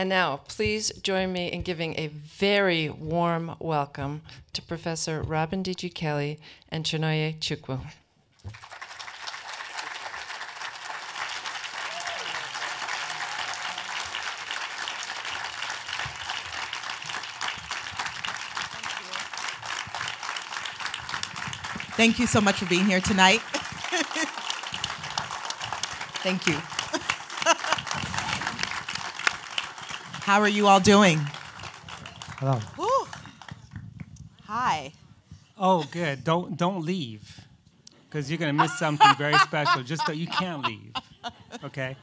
And now, please join me in giving a very warm welcome to Professor Robin D.G. Kelley and Chinonye Chukwu. Thank you so much for being here tonight. Thank you. How are you all doing? Hello. Whew. Hi. Oh, good. Don't don't leave, because you're gonna miss something very special. Just that you can't leave. Okay.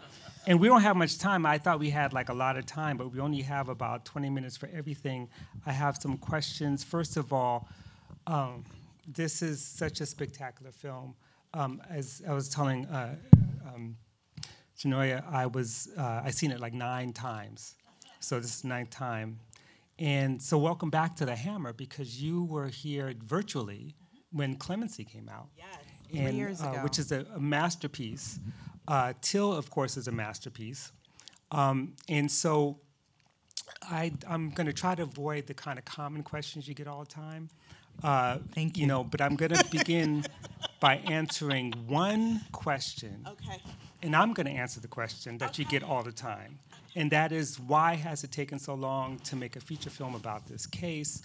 And we don't have much time. I thought we had like a lot of time, but we only have about 20 minutes for everything. I have some questions. First of all, um, this is such a spectacular film. Um, as I was telling uh, um, Chinonye, I was uh, I seen it like nine times, so this is ninth time. And so welcome back to the Hammer because you were here virtually when Clemency came out. Yes, three years uh, ago. which is a, a masterpiece. Uh, Till, of course, is a masterpiece. Um, and so I, I'm going to try to avoid the kind of common questions you get all the time. Uh, Thank You you. know, but I'm going to begin by answering one question Okay. and I'm going to answer the question that you get all the time. And that is why has it taken so long to make a feature film about this case?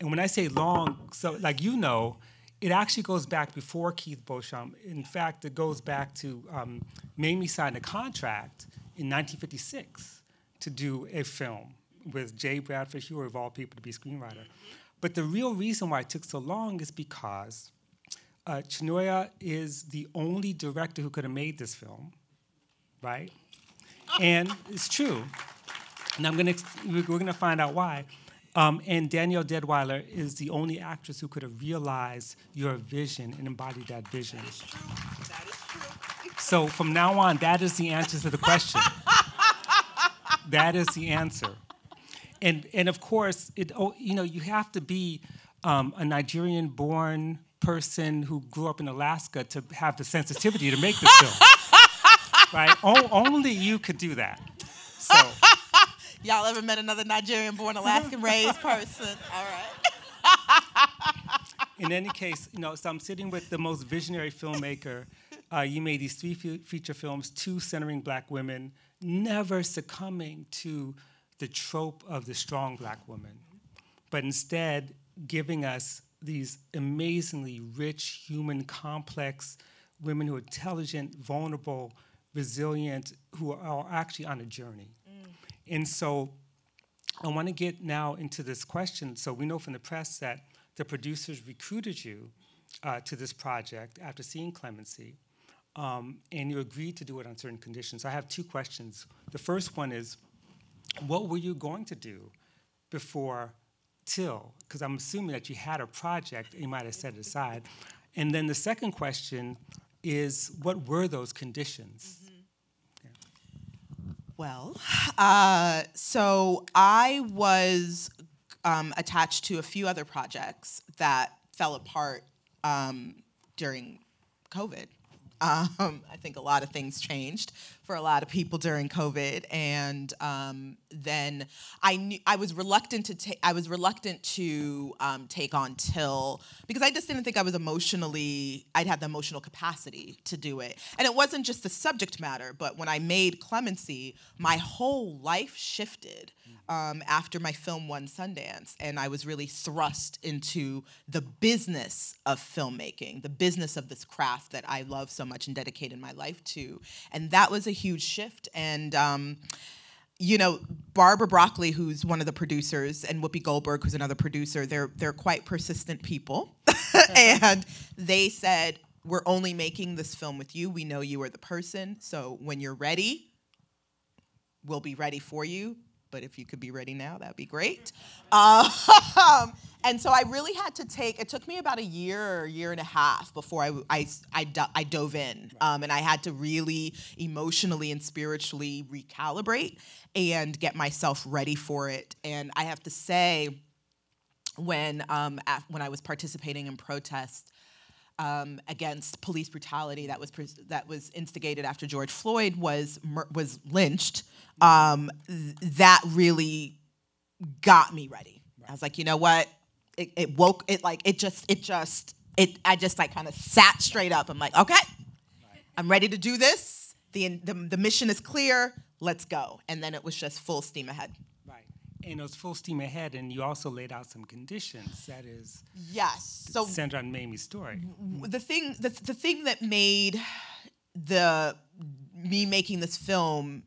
And when I say long, so like you know, it actually goes back before Keith Beauchamp. In fact, it goes back to um, Mamie signed a contract in 1956 to do a film with Jay Bradford Huie, of all people, to be screenwriter. But the real reason why it took so long is because uh, Chinonye is the only director who could have made this film, right? And it's true. And I'm gonna we're gonna find out why. Um, and Danielle Deadwyler is the only actress who could have realized your vision and embodied that vision. That is true. That is true. So from now on, that is the answer to the question. that is the answer. And and of course, it oh, you know you have to be um, a Nigerian-born person who grew up in Alaska to have the sensitivity to make this film. Right? O- only you could do that. So. Y'all ever met another Nigerian born Alaskan raised person? All right. in any case, you know, so I'm sitting with the most visionary filmmaker. Uh, you made these three fe- feature films, two centering black women, never succumbing to the trope of the strong black woman, but instead giving us these amazingly rich, human, complex women who are intelligent, vulnerable, resilient, who are actually on a journey. And so I want to get now into this question. So we know from the press that the producers recruited you uh, to this project after seeing Clemency, um, and you agreed to do it on certain conditions. I have two questions. The first one is, what were you going to do before Till? Because I'm assuming that you had a project, you might have set aside. And then the second question is, what were those conditions? Well, uh, so I was um, attached to a few other projects that fell apart um, during COVID. Um, I think a lot of things changed for a lot of people during COVID, and um, then I knew I was reluctant to take. I was reluctant to um, take on Till because I just didn't think I was emotionally. I'd have the emotional capacity to do it, and it wasn't just the subject matter. But when I made Clemency, my whole life shifted um, after my film won Sundance, and I was really thrust into the business of filmmaking, the business of this craft that I love so much and dedicated my life to, and that was a huge shift. And um, you know, Barbara Broccoli, who's one of the producers, and Whoopi Goldberg, who's another producer, they're they're quite persistent people, and they said, "We're only making this film with you. We know you are the person. So when you're ready, we'll be ready for you. But if you could be ready now, that'd be great." Um, and so I really had to take. It took me about a year or a year and a half before I I, I, I dove in, um, and I had to really emotionally and spiritually recalibrate and get myself ready for it. And I have to say, when um, af- when I was participating in protests, um, against police brutality that was pres- that was instigated after George Floyd was mur- was lynched, um, th- that really got me ready. I was like, you know what? It, it woke it like it just it just it I just like kind of sat straight up. I'm like, okay, I'm ready to do this. The, the the mission is clear. Let's go. And then it was just full steam ahead. Right. And it was full steam ahead, and you also laid out some conditions. That is Yes. So centered on Mamie's story. the thing the, the thing that made the me making this film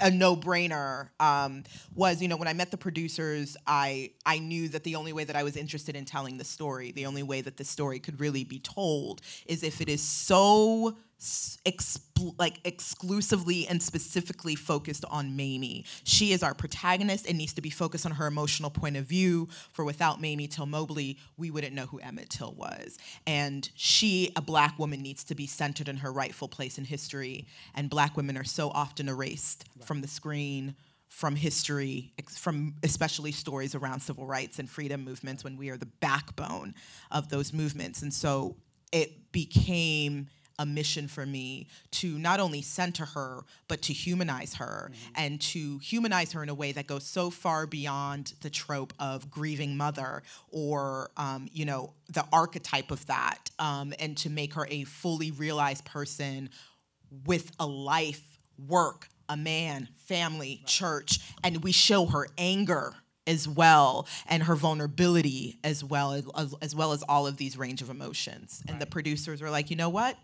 a- no-brainer um, was you know when I met the producers I I knew that the only way that I was interested in telling the story the only way that the story could really be told is if it is so s- like exclusively and specifically focused on Mamie. She is our protagonist and needs to be focused on her emotional point of view. For without Mamie Till Mobley, we wouldn't know who Emmett Till was. And she, a black woman, needs to be centered in her rightful place in history. And black women are so often erased from the screen. From history, ex- from especially stories around civil rights and freedom movements, when we are the backbone of those movements. And so it became a mission for me to not only center her, but to humanize her and to humanize her in a way that goes so far beyond the trope of grieving mother or, um, you know, the archetype of that, um, and to make her a fully realized person with a life, work, a man, family, church, and we show her anger as well and her vulnerability as well as, as, as well as all of these range of emotions. And the producers were like, you know what?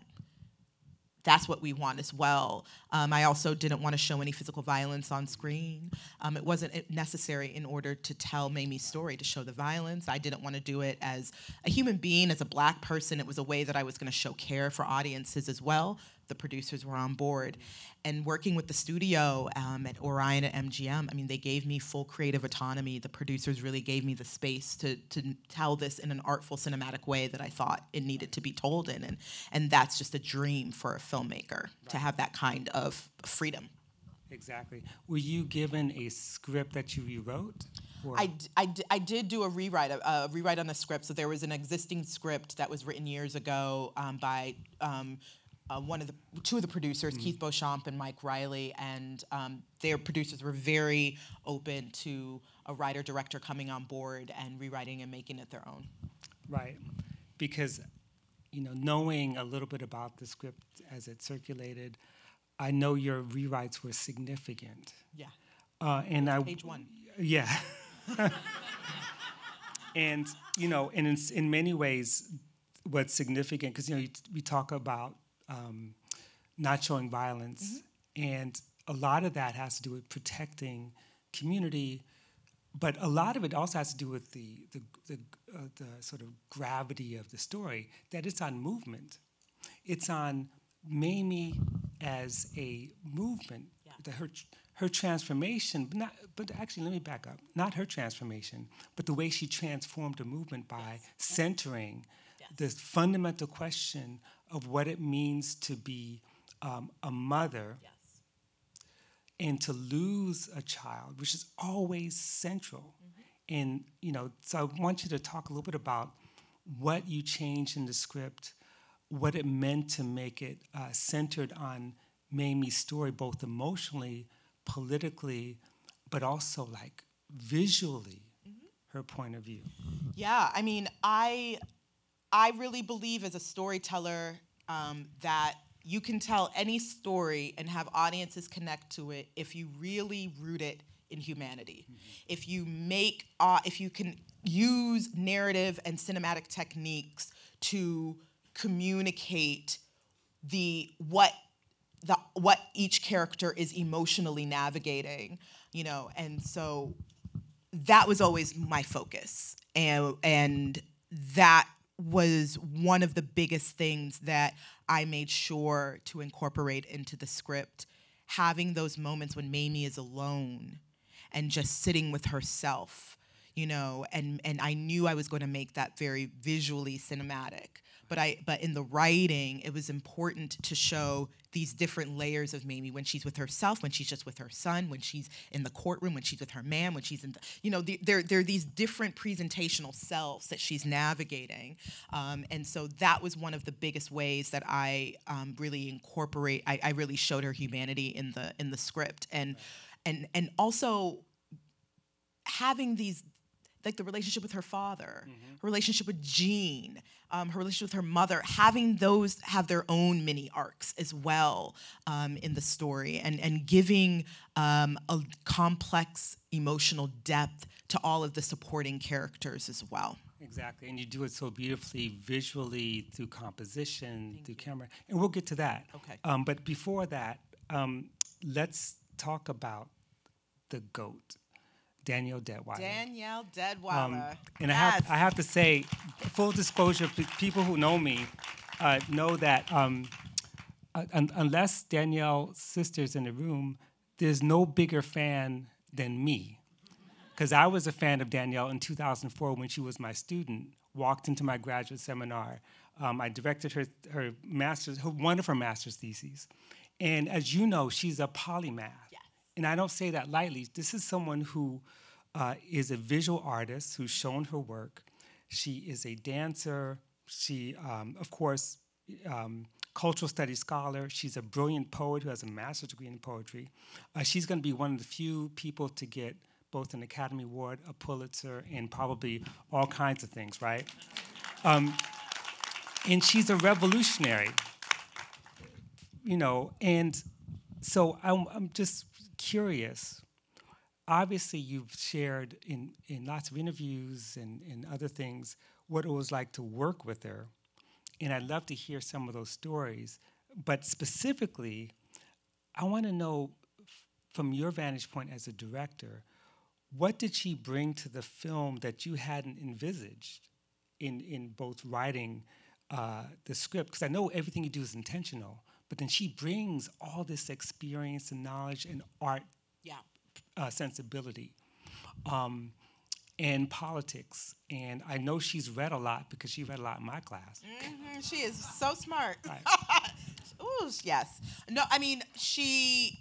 That's what we want as well. Um, I also didn't want to show any physical violence on screen. Um, it wasn't necessary in order to tell Mamie's story to show the violence. I didn't want to do it as a human being, as a black person. It was a way that I was going to show care for audiences as well. The producers were on board. And working with the studio um, at Orion at MGM, I mean, they gave me full creative autonomy. The producers really gave me the space to, to tell this in an artful cinematic way that I thought it needed to be told in. And, and that's just a dream for a filmmaker to have that kind of freedom. Exactly. Were you given a script that you rewrote? I, d- I, d- I did do a rewrite, a, a rewrite on the script. So there was an existing script that was written years ago um, by um, uh, one of the two of the producers, Keith Beauchamp and Mike Reilly, and um, their producers were very open to a writer director coming on board and rewriting and making it their own. Right. Because, you know, knowing a little bit about the script as it circulated, I know your rewrites were significant. Yeah. Uh, and I Page one. Yeah. and you know, and in, in many ways, what's significant because you know you, t- we talk about um, not showing violence, and a lot of that has to do with protecting community, but a lot of it also has to do with the the the, uh, the sort of gravity of the story that it's on movement, it's on Mamie as a movement. Yeah. The, her her transformation, but not but actually let me back up. Not her transformation, but the way she transformed the movement by centering Yes. the fundamental question of what it means to be um, a mother Yes. and to lose a child, which is always central. And you know, so I want you to talk a little bit about what you changed in the script, what it meant to make it uh, centered on Mamie's story, both emotionally, politically, but also like visually, her point of view. Yeah, I mean, I I really believe as a storyteller um, that you can tell any story and have audiences connect to it if you really root it in humanity. If you make, uh, if you can use narrative and cinematic techniques to communicate the what the what each character is emotionally navigating, you know, and so that was always my focus and and that was one of the biggest things that I made sure to incorporate into the script. Having those moments when Mamie is alone and just sitting with herself you know and and I knew I was going to make that very visually cinematic but I but in the writing, it was important to show these different layers of Mamie when she's with herself, when she's just with her son, when she's in the courtroom, when she's with her man, when she's in the, you know, the, there there are these different presentational selves that she's navigating, um, and so that was one of the biggest ways that I um, really incorporate. I, I really showed her humanity in the in the script, and and and also having these like the relationship with her father, Mm-hmm. her relationship with Jean, um, her relationship with her mother, having those have their own mini arcs as well um, in the story, and and giving um, a complex emotional depth to all of the supporting characters as well. Exactly, and you do it so beautifully visually through composition, through camera, and we'll get to that. Okay. Um, but before that, um, let's talk about the goat, Danielle Detweiler. Danielle Deadwyler. Um, and I have, I have to say, full disclosure, people who know me uh, know that um, uh, un- unless Danielle's sister's in the room, there's no bigger fan than me. Because I was a fan of Danielle in 2004 when she was my student, walked into my graduate seminar. Um, I directed her, her master's, her, one of her master's theses. And as you know, she's a polymath. And I don't say that lightly. This is someone who uh, is a visual artist who's shown her work. She is a dancer. She, um, of course, um, cultural studies scholar. She's a brilliant poet who has a master's degree in poetry. Uh, she's going to be one of the few people to get both an Academy Award, a Pulitzer, and probably all kinds of things, right? Um, and she's a revolutionary, you know, and so I'm, I'm just curious. Obviously, you've shared in, in lots of interviews and, and other things what it was like to work with her. And I'd love to hear some of those stories. But specifically, I want to know from your vantage point as a director, what did she bring to the film that you hadn't envisaged in, in both writing uh, the script? Because I know everything you do is intentional, but then she brings all this experience and knowledge and art Yeah. uh, sensibility um, and politics. And I know she's read a lot because she read a lot in my class. Mhm, She is so smart. Right. Ooh, yes. No, I mean, she.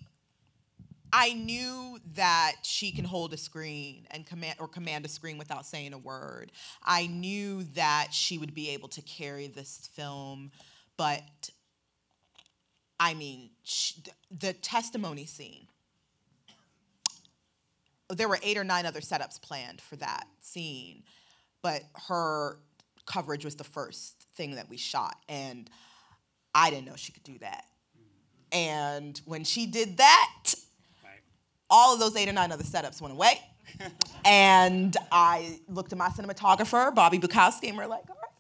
I knew that she can hold a screen and command or command a screen without saying a word. I knew that she would be able to carry this film, but I mean, sh- the testimony scene. There were eight or nine other setups planned for that scene, but her coverage was the first thing that we shot, and I didn't know she could do that. And when she did that, all of those eight or nine other setups went away. and I looked at my cinematographer, Bobby Bukowski, and we're like, all right,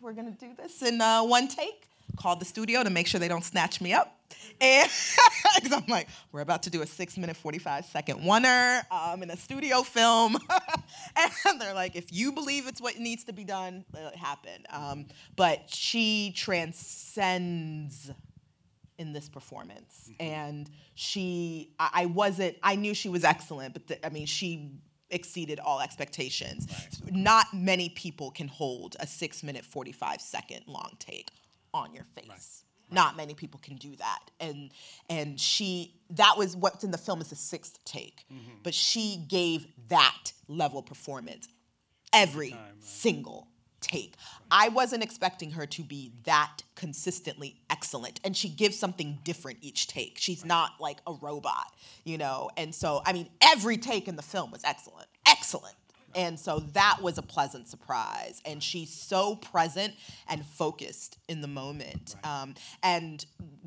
we're gonna do this in uh, one take. Called the studio to make sure they don't snatch me up. And because I'm like, we're about to do a six minute, 45 second oneer um, in a studio film. and they're like, if you believe it's what needs to be done, let it happen. Um, but she transcends in this performance and she I, I wasn't i knew she was excellent but the, i mean she exceeded all expectations not many people can hold a six minute 45 second long take on your face not many people can do that and and she that was what's in the film is the sixth take mm-hmm. but she gave that level performance every single take. I wasn't expecting her to be that consistently excellent. And she gives something different each take. She's not like a robot, you know? And so, I mean, every take in the film was excellent. Excellent. And so that was a pleasant surprise. And she's so present and focused in the moment. Um, and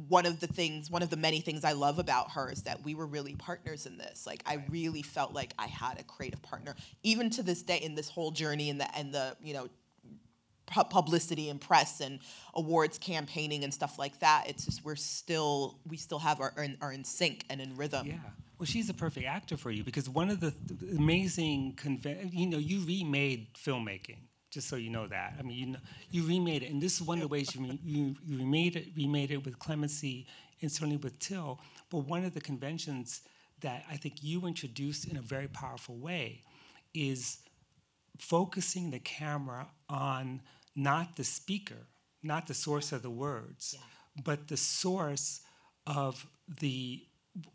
one of the things, one of the many things I love about her is that we were really partners in this. Like I really felt like I had a creative partner, even to this day in this whole journey and the and the you know pu- publicity and press and awards campaigning and stuff like that. It's just we're still we still have our are in, are in sync and in rhythm. Yeah. Well, she's a perfect actor for you because one of the th- amazing, conve- you know, you remade filmmaking. Just so you know that. I mean, you know, you remade it, and this is one of the ways you re- you, you remade it. Remade it with Clemency and certainly with Till. But one of the conventions that I think you introduced in a very powerful way is focusing the camera on not the speaker, not the source of the words, but the source of the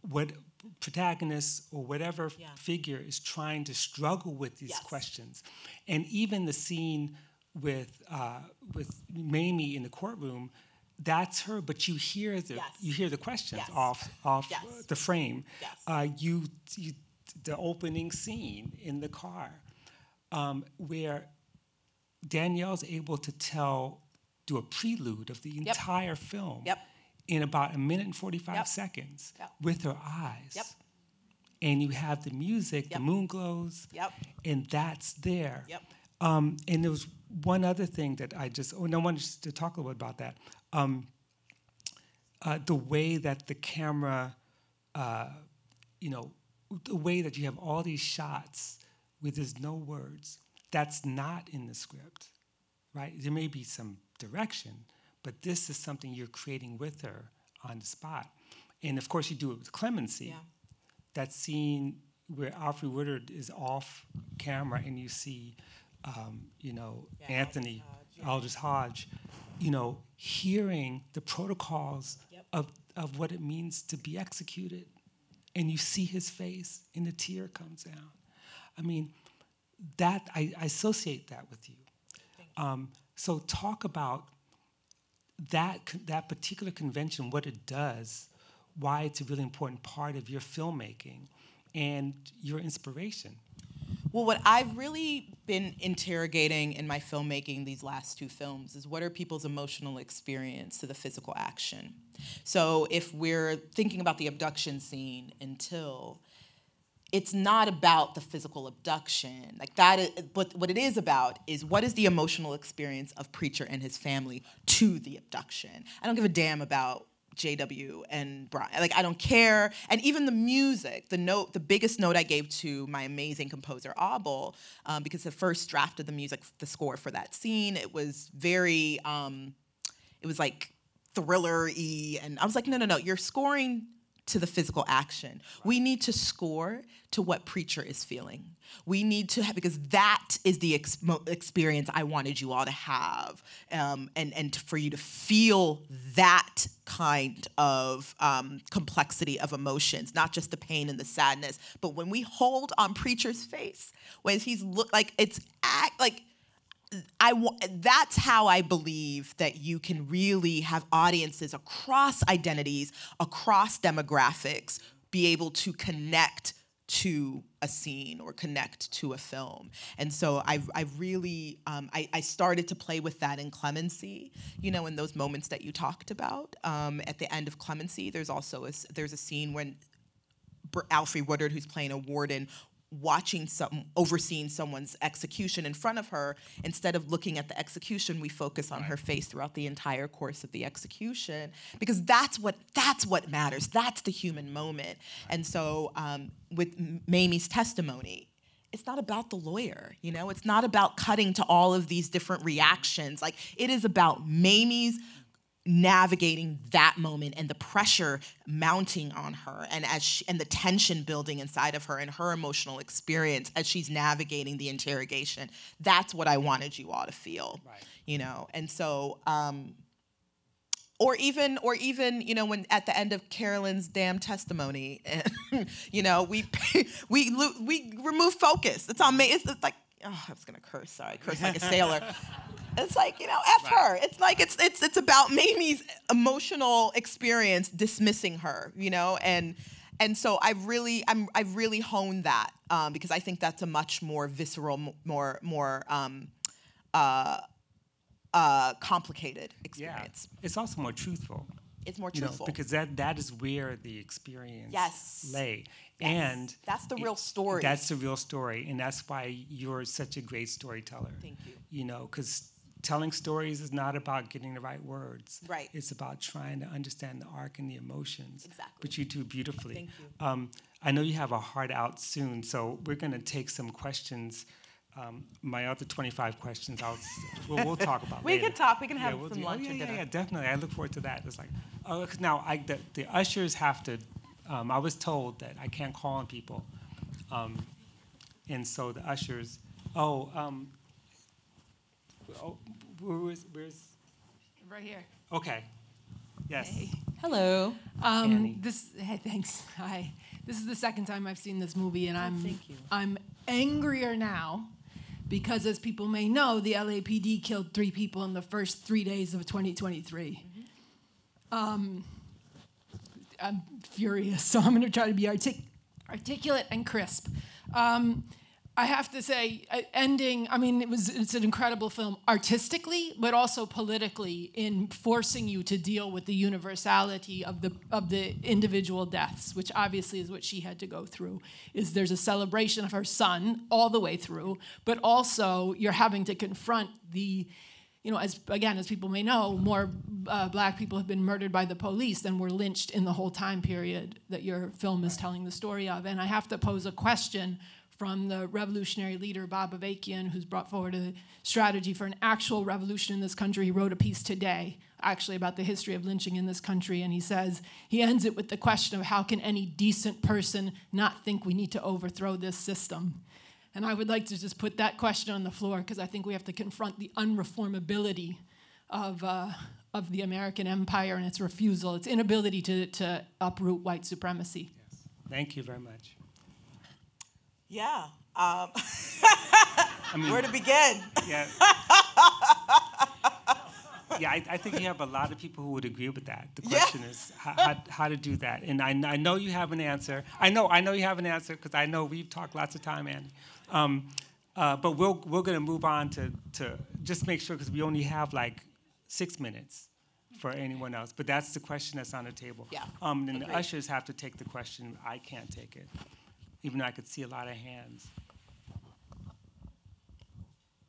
what protagonist or whatever Yeah. figure is trying to struggle with these Yes. questions, and even the scene with uh, with Mamie in the courtroom, that's her. But you hear the Yes. you hear the questions Yes. off off the frame. Uh, you, you the opening scene in the car, um, where Danielle's able to tell do a prelude of the entire film Yep. In about a minute and 45 Yep. seconds Yep. with her eyes. Yep. And you have the music, the moon glows, Yep. and that's there. Yep. Um, and there was one other thing that I just, oh, no, I wanted to talk a little bit about that. Um, uh, the way that the camera, uh, you know, the way that you have all these shots where there's no words, that's not in the script, right? There may be some direction, but this is something you're creating with her on the spot. And of course, you do it with clemency. Yeah. That scene where Alfre Woodard is off camera and you see, um, you know, Yeah, Anthony Aldis Hodge, Aldis Hodge, you know, hearing the protocols Yep. of, of what it means to be executed. And you see his face and the tear comes down. I mean, that I, I associate that with you. Um, so talk about that that particular convention, what it does, why it's a really important part of your filmmaking, and your inspiration. Well, what I've really been interrogating in my filmmaking these last two films is what are people's emotional experience to the physical action. So if we're thinking about the abduction scene until it's not about the physical abduction. Like that is, but what it is about is what is the emotional experience of preacher and his family to the abduction. I don't give a damn about jw and Bryant. Like i don't care. And even the music the note the biggest note i gave to my amazing composer abel um, because the first draft of the music the score for that scene it was very um, it was like thriller-y. And i was like no no no you're scoring to the physical action. We need to score to what preacher is feeling. We need to have because that is the ex- experience i wanted you all to have um, and and for you to feel that kind of um, complexity of emotions not just the pain and the sadness but when we hold on preacher's face when he's look like it's act like I that's how I believe that you can really have audiences across identities, across demographics, be able to connect to a scene or connect to a film. And so I, I really, um, I, I started to play with that in Clemency, you know, in those moments that you talked about. Um, at the end of Clemency, there's also a, there's a scene when Alfre Woodard, who's playing a warden, watching some, overseeing someone's execution in front of her. Instead of looking at the execution, we focus on her face throughout the entire course of the execution because that's what that's what matters. That's the human moment. And so, um, with Mamie's testimony. It's not about the lawyer, you know? It's not about cutting to all of these different reactions. Like, it is about Mamie's navigating that moment and the pressure mounting on her and as she, and the tension building inside of her and her emotional experience as she's navigating the interrogation. That's what i wanted you all to feel Right. you know? And so um or even or even you know when at the end of carolyn's damn testimony you know we we we remove focus. It's on me it's, it's like oh i was gonna curse sorry curse like a sailor. It's like you know f her. It's like it's it's it's about mamie's emotional experience dismissing her you know and and so i've really i'm i've really honed that um, because i think that's a much more visceral more more um, uh, uh, complicated Yeah, experience. It's also more truthful. It's more You know, truthful because that that is where the experience Yes. lay, Yes. and That's the real story. That's the real story, and that's why you're such a great storyteller. Thank you. You know, because telling stories is not about getting the right words. Right. It's about trying to understand the arc and the emotions. Exactly. Which you do beautifully. Thank you. Um, I know you have a heart out soon, so we're going to take some questions. Um, my other 25 questions, I'll, we'll, we'll talk about We later. can talk. We can have we'll some do- lunch oh, yeah, or yeah, dinner. Yeah, definitely. I look forward to that. It's like, oh, 'cause now I, the, the ushers have to. Um, I was told that I can't call on people, um, and so the ushers. Oh, um, oh where was, where's right here. Okay. Yes. Hey. Hello. Um, this hey, thanks. Hi. This is the second time I've seen this movie, and I'm thank you. I'm angrier now because, as people may know, the LAPD killed three people in the first three days of 2023. Um, I'm furious, so I'm going to try to be artic- articulate and crisp. Um, I have to say, uh, ending. I mean, it was it's an incredible film artistically, but also politically in forcing you to deal with the universality of the of the individual deaths, which obviously is what she had to go through. Is there's a celebration of her son all the way through, but also you're having to confront the you know, as again, as people may know, more uh, black people have been murdered by the police than were lynched in the whole time period that your film is telling the story of. And I have to pose a question from the revolutionary leader Bob Avakian, who's brought forward a strategy for an actual revolution in this country. He wrote a piece today, actually, about the history of lynching in this country, and he says he ends it with the question of how can any decent person not think we need to overthrow this system? And I would like to just put that question on the floor because I think we have to confront the unreformability of, uh, of the American empire and its refusal, its inability to, to uproot white supremacy. Yes. Thank you very much. Yeah. Um, I mean, where to begin? yeah. Yeah, I, I think you have a lot of people who would agree with that. The Yeah. question is how, how, how to do that, and I, I know you have an answer. I know I know you have an answer because I know we've talked lots of time, Andy. Um, uh, but we're we're going to move on to to just make sure because we only have like six minutes for anyone else. But that's the question that's on the table. Yeah, Um, and the ushers have to take the question. I can't take it, even though I could see a lot of hands.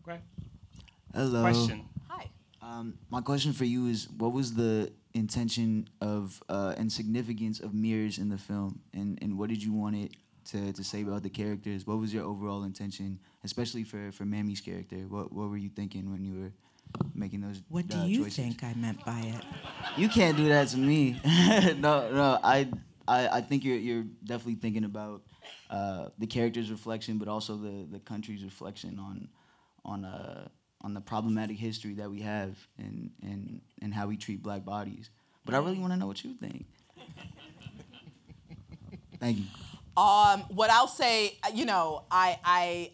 Go ahead. Hello. Question. Hi. Um, my question for you is, what was the intention of uh, and significance of mirrors in the film, and and what did you want it to, to say about the characters? What was your overall intention, especially for for Mammy's character? What what were you thinking when you were making those? What do uh, you choices? think I meant by it? You can't do that to me. no, no. I, I, I think you're you're definitely thinking about uh, the character's reflection, but also the the country's reflection on on uh on the problematic history that we have and and and how we treat black bodies. But I really want to know what you think. Thank you. Um, what I'll say, you know, I, I,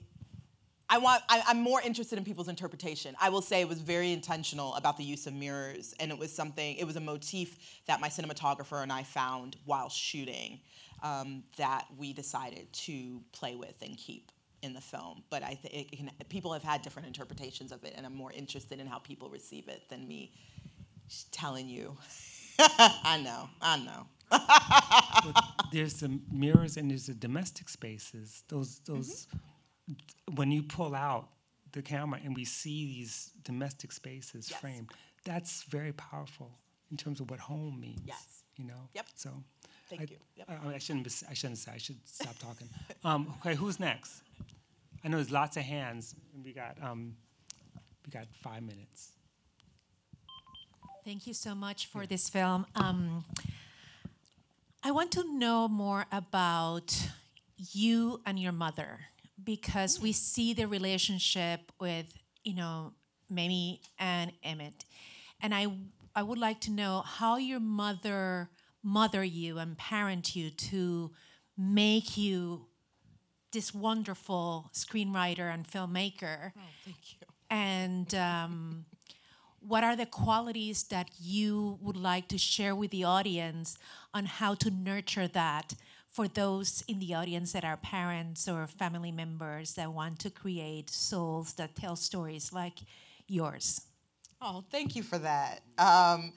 I want, I, I'm more interested in people's interpretation. I will say it was very intentional about the use of mirrors, and it was something, it was a motif that my cinematographer and I found while shooting um, that we decided to play with and keep in the film. But I think people have had different interpretations of it, and I'm more interested in how people receive it than me telling you. I know, I know. there's the mirrors and there's the domestic spaces. Those those when you pull out the camera and we see these domestic spaces Yes. framed, that's very powerful in terms of what home means. Yes. You know. Yep. So. Thank I, you. Yep. I, I shouldn't. Be, I shouldn't say. I should stop talking. Um, okay, who's next? I know there's lots of hands, and we got um, we got five minutes. Thank you so much for this film. Um, I want to know more about you and your mother because we see the relationship with, you know, Mamie and Emmett. And I, I would like to know how your mother mother you and parent you to make you this wonderful screenwriter and filmmaker. Oh, thank you. And um, what are the qualities that you would like to share with the audience on how to nurture that for those in the audience that are parents or family members that want to create souls that tell stories like yours? Oh, thank you for that. Um.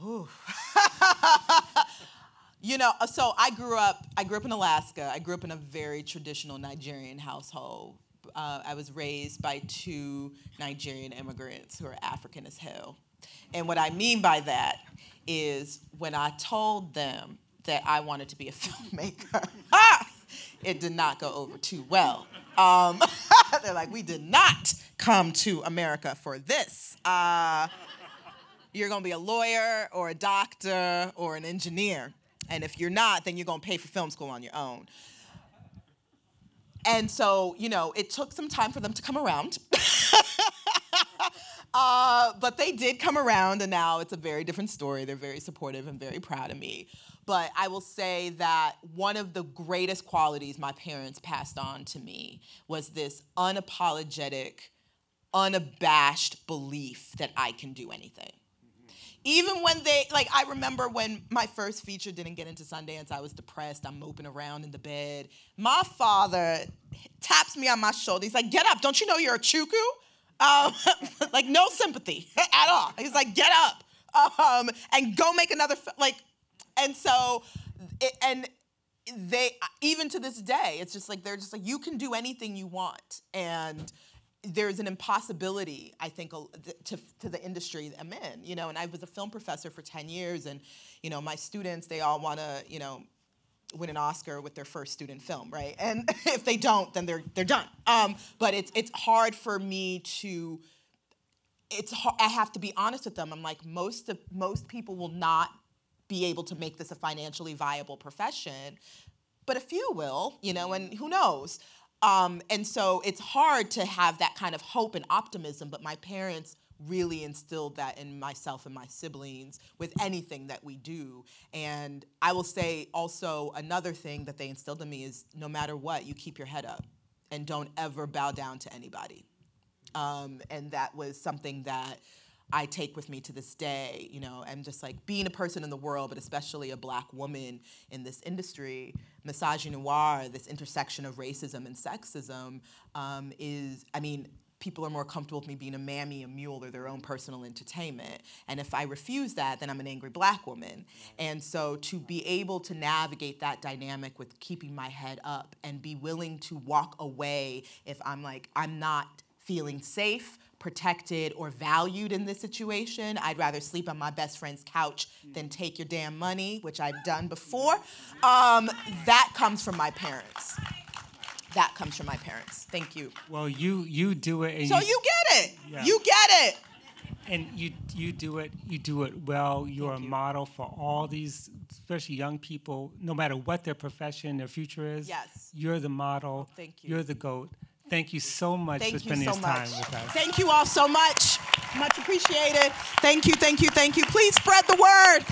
you know, uh, so I grew up. I grew up in Alaska. I grew up in a very traditional Nigerian household. Uh, I was raised by two Nigerian immigrants who are African as hell. And what I mean by that is when I told them that I wanted to be a filmmaker, it did not go over too well. Um, they're like, we did not come to America for this. Uh, you're gonna be a lawyer or a doctor or an engineer. And if you're not, then you're gonna pay for film school on your own. And so, you know, it took some time for them to come around. Uh, but they did come around, and now it's a very different story. They're very supportive and very proud of me. But I will say that one of the greatest qualities my parents passed on to me was this unapologetic, unabashed belief that I can do anything even when they like i remember when my first feature didn't get into sundance i was depressed i'm moping around in the bed. My father taps me on my shoulder. He's like get up. Don't you know you're a Chukwu? Um, like no sympathy at all. He's like get up um, and go make another fi-. like and so it, and they even to this day it's just like they're just like you can do anything you want. And there's an impossibility, I think, to, to the industry I'm in, you know, and I was a film professor for 10 years and, you know, my students, they all want to, you know, win an Oscar with their first student film, right? And if they don't, then they're, they're done. Um, but it's, it's hard for me to, it's, hard, I have to be honest with them. I'm like, most, of, most people will not be able to make this a financially viable profession, but a few will, you know, and who knows? Um, and so it's hard to have that kind of hope and optimism, but my parents really instilled that in myself and my siblings with anything that we do. And I will say also another thing that they instilled in me is no matter what, you keep your head up and don't ever bow down to anybody. Um, and that was something that I take with me to this day, you know, and just like being a person in the world, but especially a black woman in this industry, misogynoir, this intersection of racism and sexism, um, is, I mean, people are more comfortable with me being a mammy, a mule, or their own personal entertainment. And if I refuse that, then I'm an angry black woman. And so to be able to navigate that dynamic with keeping my head up and be willing to walk away if I'm like, I'm not feeling safe, protected or valued in this situation. I'd rather sleep on my best friend's couch than take your damn money, which I've done before. Um, that comes from my parents. That comes from my parents. Thank you. Well, you you do it. so you, you, get it. Yeah. You get it. And you you do it. You do it well. You're Thank a you. model for all these, especially young people. No matter what their profession, their future is. Yes. You're the model. Thank you. You're the goat. Thank you so much thank for spending so this time with us. Thank you all so much. Much appreciated. Thank you, thank you, thank you. Please spread the word.